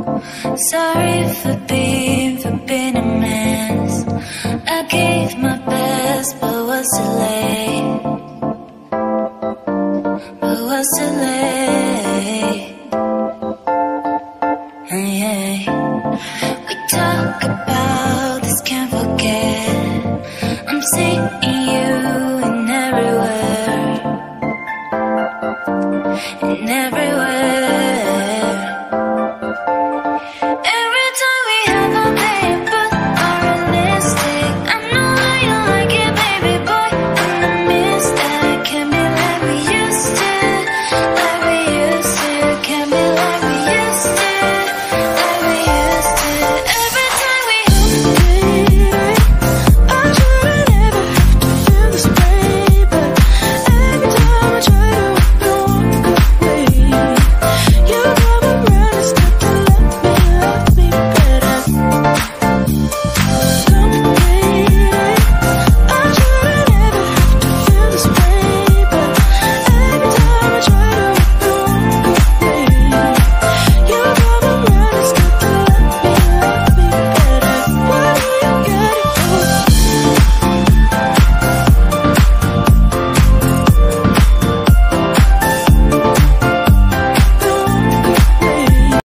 Sorry for being, for being a mess. I gave my best, but was too late. But was too late. Yeah. We talk about this, can't forget. I'm seeing you in everywhere. In every